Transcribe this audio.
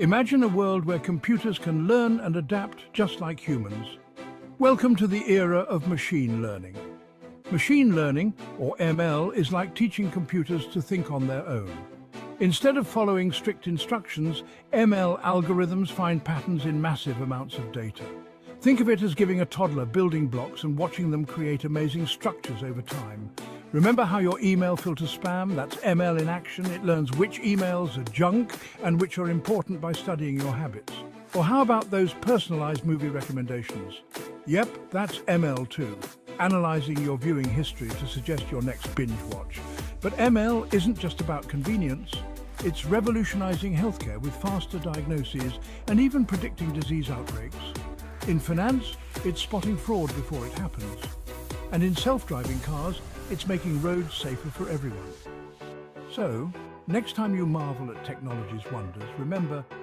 Imagine a world where computers can learn and adapt just like humans. Welcome to the era of machine learning. Machine learning, or ML, is like teaching computers to think on their own. Instead of following strict instructions, ML algorithms find patterns in massive amounts of data. Think of it as giving a toddler building blocks and watching them create amazing structures over time. Remember how your email filters spam? That's ML in action. It learns which emails are junk and which are important by studying your habits. Or how about those personalized movie recommendations? Yep, that's ML too, analyzing your viewing history to suggest your next binge watch. But ML isn't just about convenience. It's revolutionizing healthcare with faster diagnoses and even predicting disease outbreaks. In finance, it's spotting fraud before it happens. And in self-driving cars, it's making roads safer for everyone. So, next time you marvel at technology's wonders, remember